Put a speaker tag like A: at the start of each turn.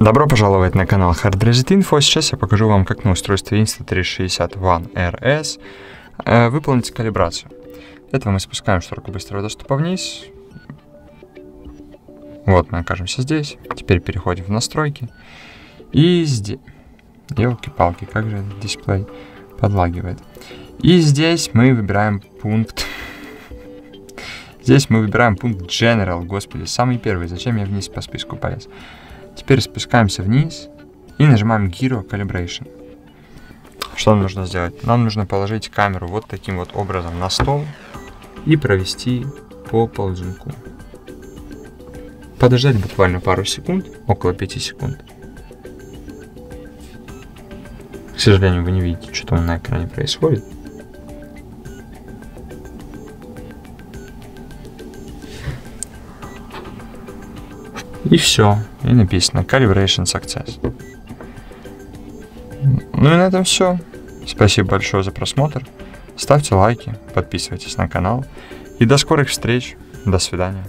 A: Добро пожаловать на канал Hard Reset Info. Сейчас я покажу вам, как на устройстве Insta360 One RS выполнить калибрацию. Для этого мы спускаем шторку быстрого доступа вниз. Вот мы окажемся здесь. Теперь переходим в настройки. И здесь... Елки-палки, как же дисплей подлагивает. И здесь мы выбираем пункт... Здесь мы выбираем пункт General, господи, самый первый. Зачем я вниз по списку полез? Теперь спускаемся вниз и нажимаем Gyro Calibration. Что нам нужно сделать? Нам нужно положить камеру вот таким вот образом на стол и провести по ползунку. Подождать буквально пару секунд, около 5 секунд. К сожалению, вы не видите, что там на экране происходит. И все. И написано Calibration Success. Ну и на этом все. Спасибо большое за просмотр. Ставьте лайки, подписывайтесь на канал. И до скорых встреч. До свидания.